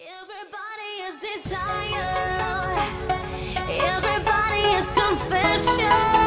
Everybody is desire. Everybody is confession.